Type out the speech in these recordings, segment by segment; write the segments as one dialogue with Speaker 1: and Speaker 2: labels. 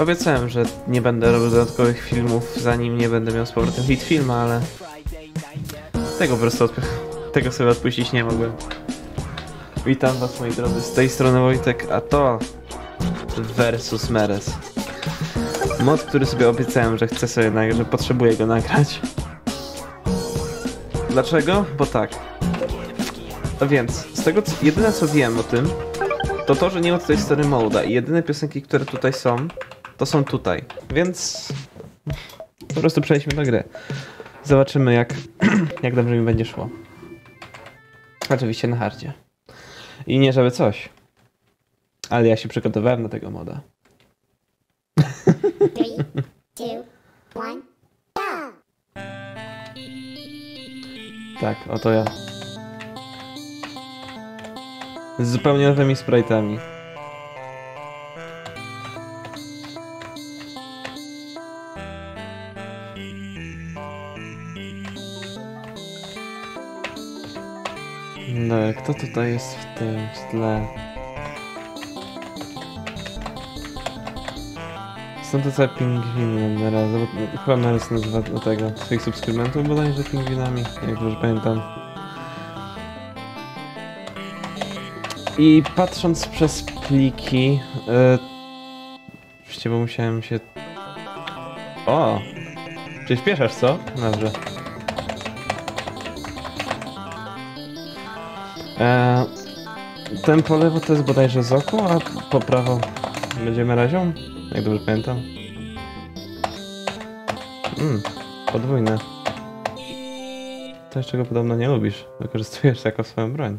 Speaker 1: obiecałem, że nie będę robił dodatkowych filmów, zanim nie będę miał z powrotem hit filma, ale tego po prostu tego sobie odpuścić nie mogłem. Witam was moi drodzy, z tej strony Wojtek, a to Versus Meres. Mod, który sobie obiecałem, że chcę sobie nagrać, że potrzebuję go nagrać. Dlaczego? Bo tak. A więc, z tego co, jedyne co wiem o tym, to to, że nie ma tutaj story moda i jedyne piosenki, które tutaj są, to są tutaj. Więc po prostu przejdźmy do gry. Zobaczymy jak, jak dobrze mi będzie szło. Oczywiście na hardzie. I nie żeby coś. Ale ja się przygotowałem do tego moda.
Speaker 2: Three, two, one, go!
Speaker 1: Tak, oto ja. Z zupełnie nowymi sprite'ami. No, kto tutaj jest w tym w tle? Są to całe pingwiny razie, bo chyba Meres nazywa do tego swoich subskrybentów bodajże pingwinami, jak dobrze pamiętam. I patrząc przez pliki, yy, oczywiście, bo musiałem się... O! Przyspieszasz, co? Dobrze. E, ten po lewo to jest bodajże Zoku, a po prawo będziemy razią? Jak dobrze pamiętam. Mm, podwójne. Coś, czego podobno nie lubisz. Wykorzystujesz jako swoją broń.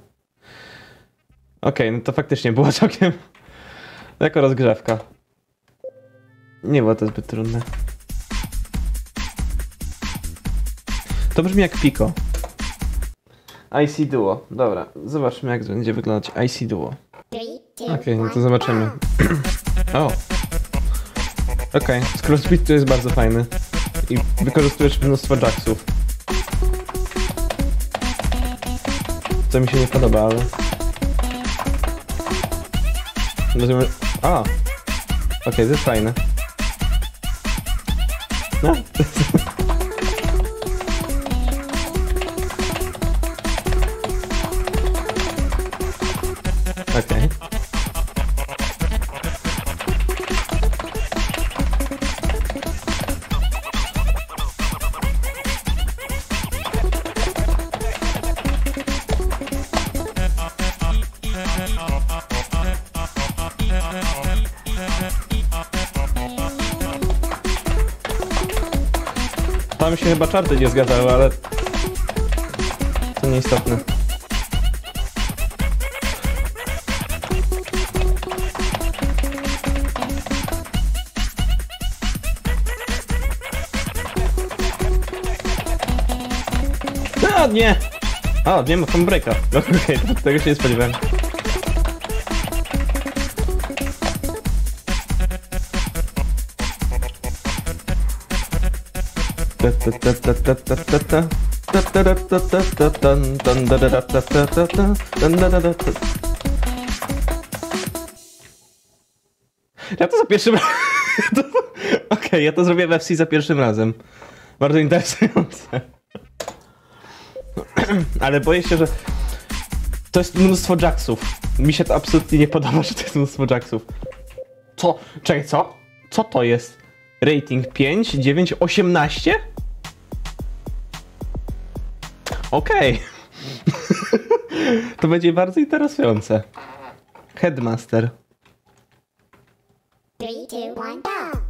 Speaker 1: Okej, no to faktycznie było całkiem... jako rozgrzewka. Nie było to zbyt trudne. To brzmi jak Pico. IC Duo. Dobra, zobaczmy jak będzie wyglądać IC Duo. Okej, no to zobaczymy. O! Okej, okay. speed tu jest bardzo fajny. I wykorzystujesz mnóstwo jacksów. Co mi się nie podoba, ale... Rozumiem... A! Okej, okay, to jest fajne. No. Tam się chyba czarty nie zgadzały, ale... To nieistotne. A, nie! A, nie ma tam breaka. No, Okej, okay, tego się nie spodziewałem. Ja to za pierwszym razem. Okej, ja to zrobię w za pierwszym razem. Bardzo interesujące. Ale boję się, że to jest mnóstwo jacksów. Mi się to absolutnie nie podoba, że to jest mnóstwo jacksów. Co? Czekaj, co? Co to jest? Rating 5, 9, 18? Okej. to będzie bardzo interesujące. Headmaster.
Speaker 2: Three, two, one, go!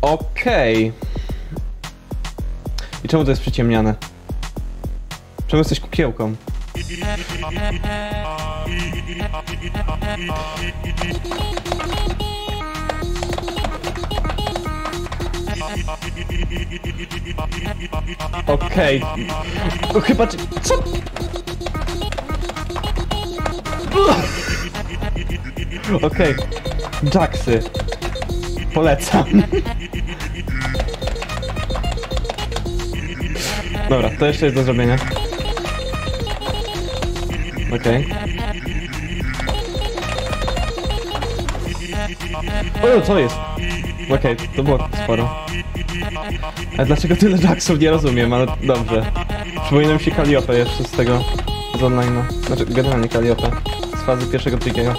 Speaker 1: Okej. I czemu to jest przyciemniane? Czemu jesteś kukiełką? Okej. No Chyba... czy- Co? Okej. Jacksy. Polecam. Dobra, to jeszcze jest do zrobienia. Okej. O, co jest? Okej, to było sporo. A dlaczego tyle Jacksów? Nie rozumiem, ale dobrze. Przypomina mi się Calliope jeszcze z tego z online'a. Znaczy, generalnie Calliope. Z fazy pierwszego trickiego.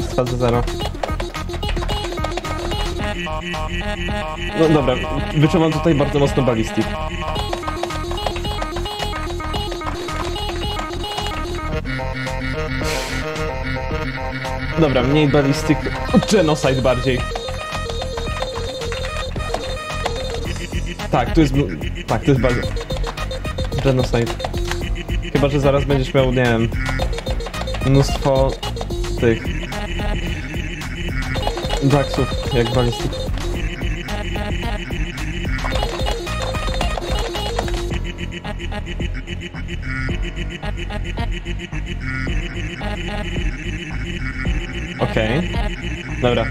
Speaker 1: Z, z fazy zero. No dobra, wyczuwam tutaj bardzo mocno ballistik. Dobra, mniej ballistik, genocide bardziej. Tak, tu jest. Tak, to jest bardzo. Genocide. Chyba, że zaraz będziesz miał, nie wiem. Mnóstwo tych. Jacksów, jak ballistik. Okej. Dobra.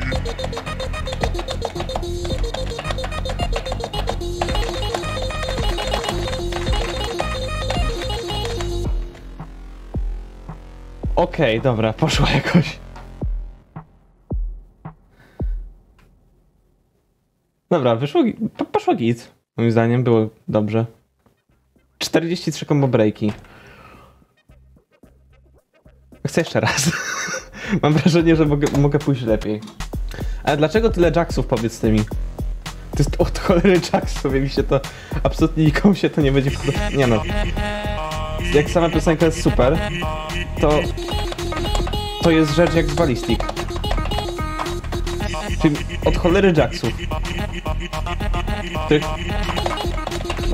Speaker 1: Okej, dobra, poszło jakoś. Dobra, wyszło, poszło git. Moim zdaniem było dobrze. 43 combo breaki. Chcę jeszcze raz. Mam wrażenie, że mogę, mogę pójść lepiej. Ale dlaczego tyle jacksów, powiedz ty mi? To jest od cholery jacksów, mi się to... Absolutnie nikomu się to nie będzie. Nie no. Jak sama piosenka jest super, to... To jest rzecz jak z Ballistic. Czyli od cholery jacksów. Tych...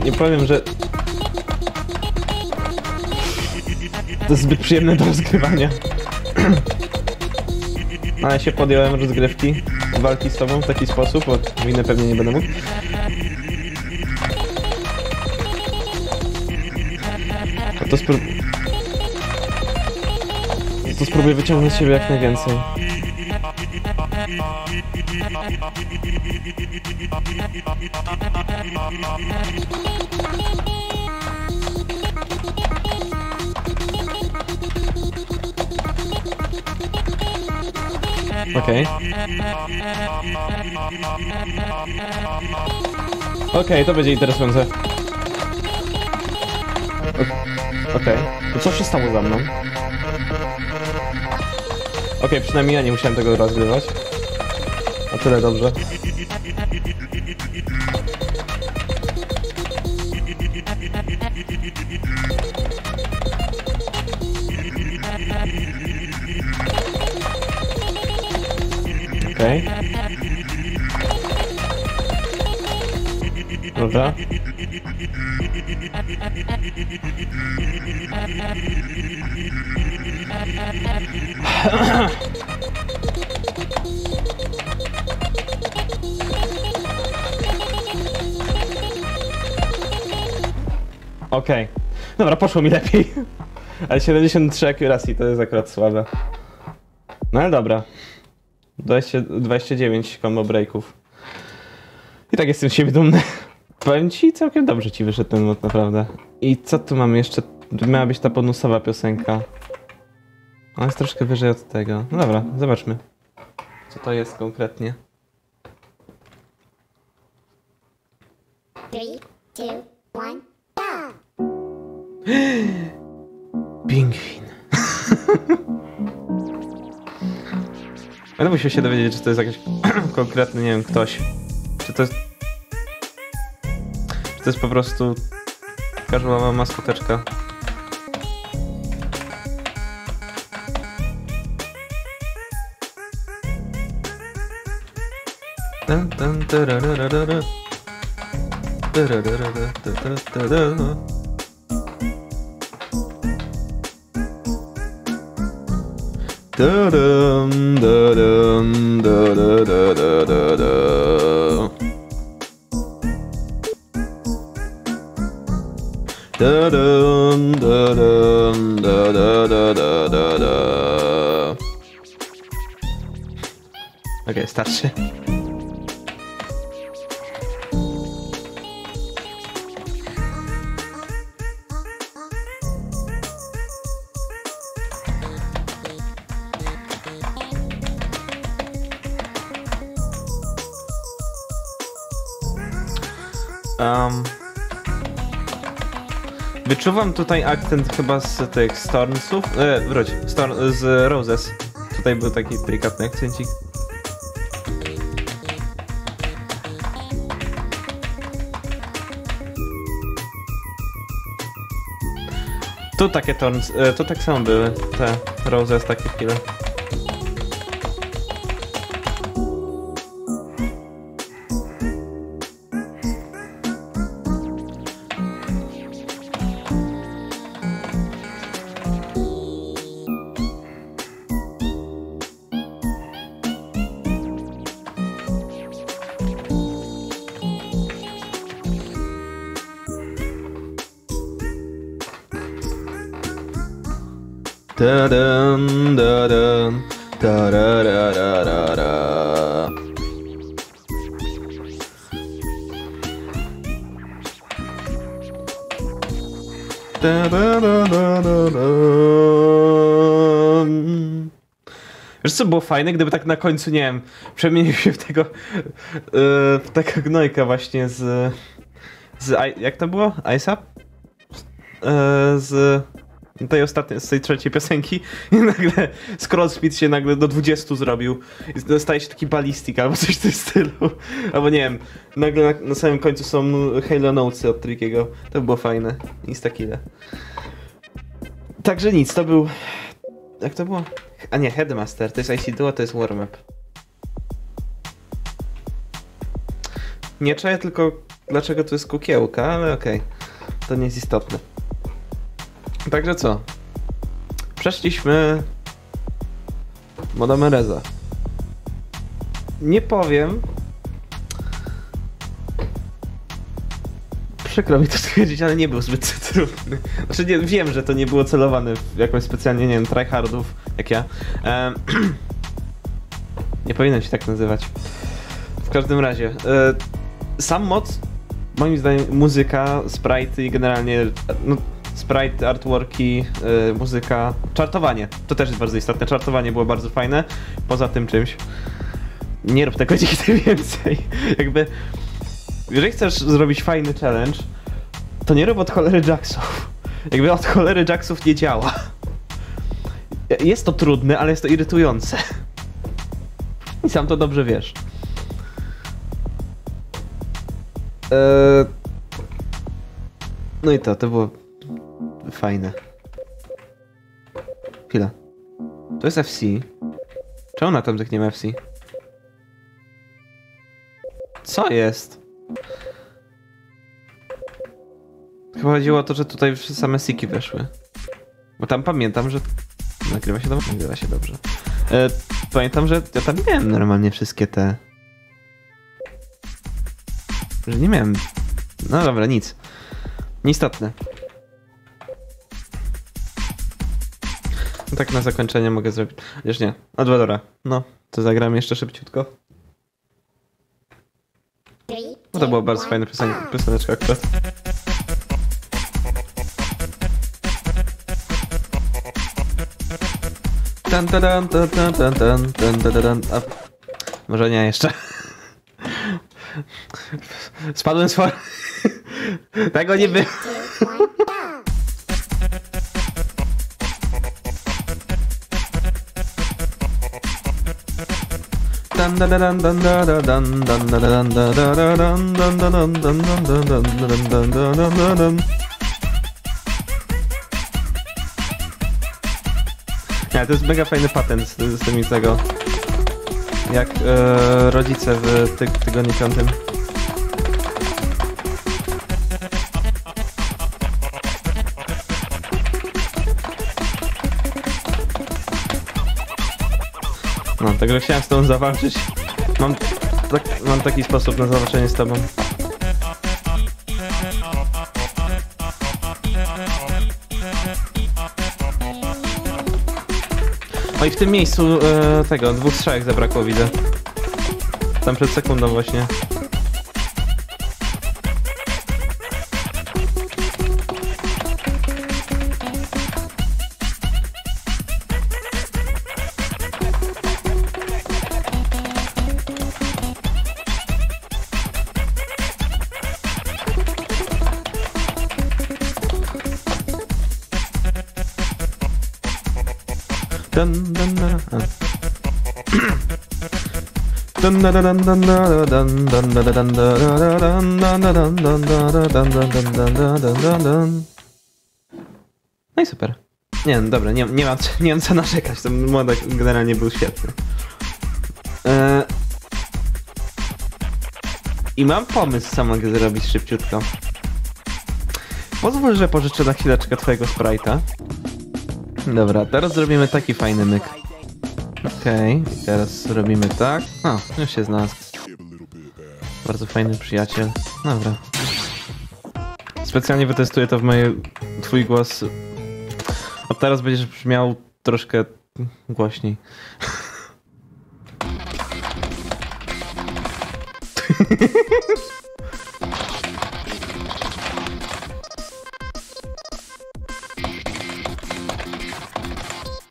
Speaker 1: Nie powiem, że... To jest zbyt przyjemne do rozgrywania. Ale się podjąłem rozgrywki, walki z tobą w taki sposób, bo w inny pewnie nie będę mógł. To, spró- to spróbuję wyciągnąć z siebie jak najwięcej. Okej. Okej, to będzie interesujące. Okej. To co się stało za mną? Okej, przynajmniej ja nie musiałem tego rozgrywać. O tyle dobrze. Okej. Dobra. Okej. Dobra, poszło mi lepiej. Ale 73 accuracy to jest akurat słabe. No ale dobra. 20, 29 combo breaków. I tak jestem z siebie dumny. Powiem ci, całkiem dobrze ci wyszedł ten mod, naprawdę. I co tu mamy jeszcze? Miała być ta bonusowa piosenka. Ona jest troszkę wyżej od tego. No dobra, zobaczmy. Co to jest konkretnie?
Speaker 2: Three, two, one, go!
Speaker 1: Pingwin. Będę musiał się dowiedzieć, czy to jest jakiś konkretny, nie wiem, ktoś. Czy to jest... To jest po prostu... Tarararara. Tarararara, tararara. Da-dum, da-dum, da-da-da-da-da-da. Da-dum, da-dum, wyczuwam tutaj akcent chyba z tych Stormsów. E, wróć, z Roses. Tutaj był taki delikatny akcencik. Tu takie torns, e, tu tak samo były te Roses takie chwile. Da-dun, da-da-da-da-da-da. Da-da-da-da-da-da. Wiesz co było fajne, gdyby tak na końcu, nie wiem, przemienił się w tego, yy, w taka gnojka właśnie z, z, jak to było? ISAP? Yy, z tej ostatniej, z tej trzeciej piosenki i nagle Scroll Speed się nagle do 20 zrobił i staje się taki ballistik albo coś w tym stylu. Albo nie wiem, nagle na, na samym końcu są Halo Notesy od Trickiego. To było fajne. Instakile. Także nic, to był... Jak to było? A nie, Headmaster, to jest IC Duo, to jest warm-up. Nie czuję tylko dlaczego tu jest kukiełka, ale okej. To nie jest istotne. Także co? Przeszliśmy Moda Mereza. Nie powiem. Przykro mi to stwierdzić, ale nie był zbyt trudny. Znaczy nie, wiem, że to nie było celowane w jakąś specjalnie, nie wiem, tryhardów, jak ja. Nie powinienem się tak nazywać. W każdym razie, e, sam mod, moim zdaniem, muzyka, sprite i generalnie, no, sprite, artworki, y, muzyka, czartowanie. To też jest bardzo istotne. Czartowanie było bardzo fajne. Poza tym czymś. Nie rób tego nigdy więcej. Jakby, jeżeli chcesz zrobić fajny challenge, to nie rób od cholery jacksów. Jakby od cholery jacksów nie działa. Jest to trudne, ale jest to irytujące. I sam to dobrze wiesz. Eee... No i to, to było fajne. Chwila. To jest FC. Czemu na tamtych nie ma FC? Co jest? Chyba chodziło o to, że tutaj same siki weszły. Bo tam pamiętam, że... Nagrywa się dobrze? Nagrywa się dobrze. E, pamiętam, że ja tam miałem normalnie wszystkie te... Że nie miałem... No dobra, nic. Nieistotne. Tak na zakończenie mogę zrobić. Już nie. Adwadora. No, to zagram jeszcze szybciutko. No to było bardzo fajne piosen akurat. Tan, tan, tan, tan, tan, tan, tan, tan. A, może nie jeszcze. Spadłem z for... Tego nie było. Nie, to jest mega fajny patent z, z tym tego. Jak e, rodzice w ty, tygodniu piątym. Także chciałem z tobą zawalczyć. Mam, tak, mam taki sposób na zawalczenie z tobą. No i w tym miejscu e, tego, dwóch strzałek zabrakło, widzę. Tam przed sekundą właśnie. No i super. Nie, no dobra, nie, nie, mam, nie mam co narzekać, ten modek generalnie był świetny. E, I mam pomysł, co mogę zrobić szybciutko. Pozwól, że pożyczę na chwileczkę twojego sprite'a. Dobra, teraz zrobimy taki fajny myk. Okej, i teraz robimy tak. O, już się znalazł. Bardzo fajny przyjaciel. Dobra. Specjalnie wytestuję to w moje... twój głos. Od teraz będziesz brzmiał troszkę głośniej.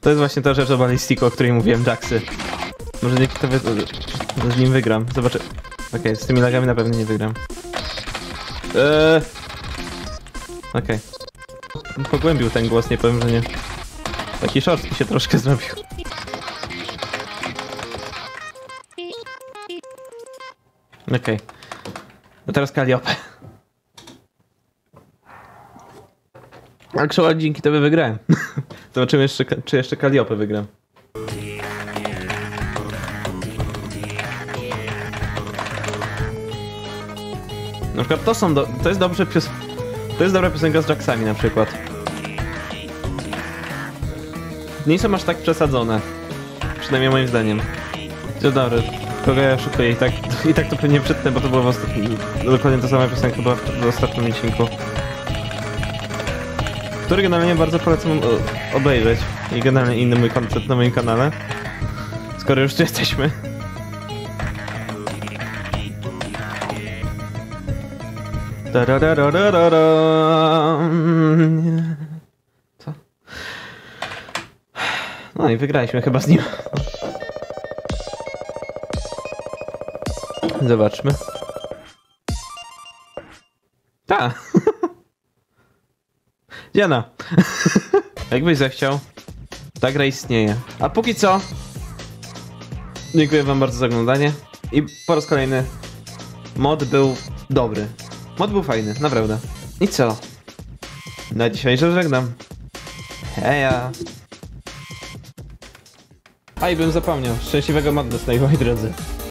Speaker 1: To jest właśnie ta rzecz o balistiku, o której mówiłem Jaxy. Może dzięki tobie z nim wygram. Zobaczę. Okej, z tymi lagami na pewno nie wygram. Eee... Okej. Pogłębił ten głos, nie powiem, że nie. Taki szorstki się troszkę zrobił. Okej. No teraz Kaliopę. Actually, dzięki tobie wygrałem. Zobaczymy jeszcze, czy jeszcze Kaliopę wygram. Na przykład to są do, to jest dobrze pios... To jest dobra piosenka z Jacksami na przykład. Nie są aż tak przesadzone. Przynajmniej moim zdaniem. To dobra, kogo ja szukuję i tak, i tak to pewnie przedtem, bo to było w ostatnim... Dokładnie ta sama piosenka była w, w ostatnim odcinku. Który generalnie bardzo polecam o- obejrzeć. I generalnie inny mój koncept na moim kanale. Skoro już tu jesteśmy. Co? No i wygraliśmy chyba z nim. Zobaczmy. Ta. Diana. Jakbyś zechciał. Ta gra istnieje. A póki co. Dziękuję wam bardzo za oglądanie. I po raz kolejny. Mod był dobry. Mod był fajny, naprawdę. I co? Na dzisiaj się żegnam. Heja. A i bym zapomniał. Szczęśliwego Madness na moi drodzy.